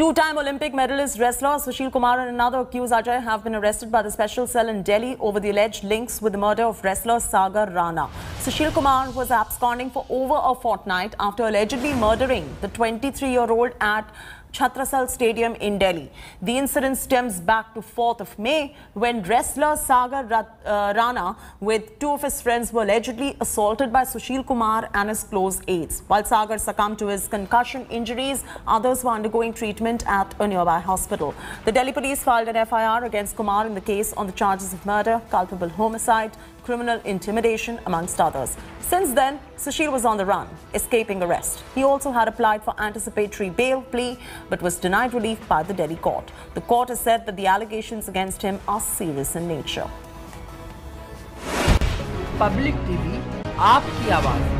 Two-time Olympic medalist wrestler Sushil Kumar and another accused Ajay have been arrested by the special cell in Delhi over the alleged links with the murder of wrestler Sagar Rana. Sushil Kumar was absconding for over a fortnight after allegedly murdering the 23-year-old at Chhatrasal Stadium in Delhi. The incident stems back to 4th of May when wrestler Sagar uh, Rana with two of his friends were allegedly assaulted by Sushil Kumar and his close aides. While Sagar succumbed to his concussion injuries, others were undergoing treatment at a nearby hospital. The Delhi police filed an FIR against Kumar in the case on the charges of murder, culpable homicide, criminal intimidation, amongst others. Since then, Sushil was on the run, escaping arrest. He also had applied for anticipatory bail plea but was denied relief by the Delhi court. The court has said that the allegations against him are serious in nature. Public TV आपकी आवाज़